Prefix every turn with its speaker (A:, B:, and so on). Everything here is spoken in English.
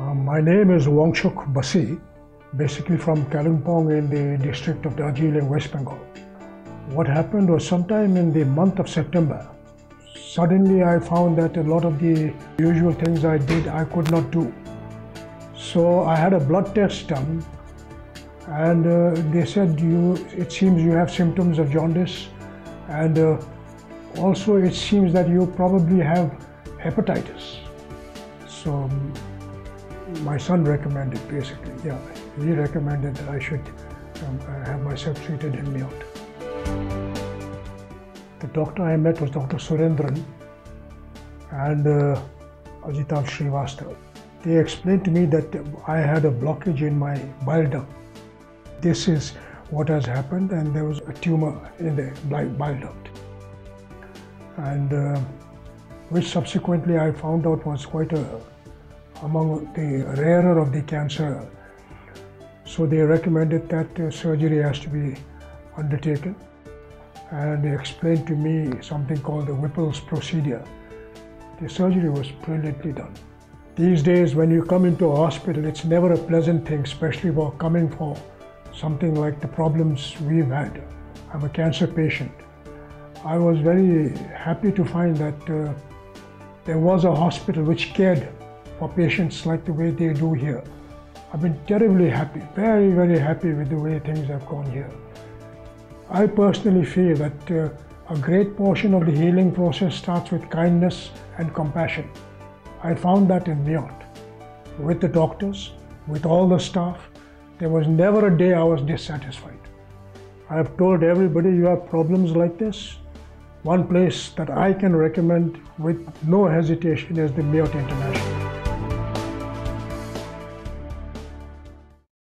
A: Uh, my name is Wangchok Basi, basically from Kalimpong in the district of Darjeeling, West Bengal. What happened was sometime in the month of September, suddenly I found that a lot of the usual things I did I could not do. So I had a blood test done and uh, they said you it seems you have symptoms of jaundice and uh, also it seems that you probably have hepatitis. So my son recommended basically, yeah, he recommended that I should um, have myself treated in MIOT. The doctor I met was Dr. Surendran and uh, Ajitav Srivastav. They explained to me that I had a blockage in my bile duct. This is what has happened and there was a tumor in the bile duct. And uh, which subsequently I found out was quite a among the rarer of the cancer. So they recommended that surgery has to be undertaken. And they explained to me something called the Whipple's procedure. The surgery was brilliantly done. These days, when you come into a hospital, it's never a pleasant thing, especially for coming for something like the problems we've had. I'm a cancer patient. I was very happy to find that uh, there was a hospital which cared for patients like the way they do here. I've been terribly happy, very, very happy with the way things have gone here. I personally feel that uh, a great portion of the healing process starts with kindness and compassion. I found that in MIOT. With the doctors, with all the staff, there was never a day I was dissatisfied. I have told everybody you have problems like this. One place that I can recommend with no hesitation is the MIOT International.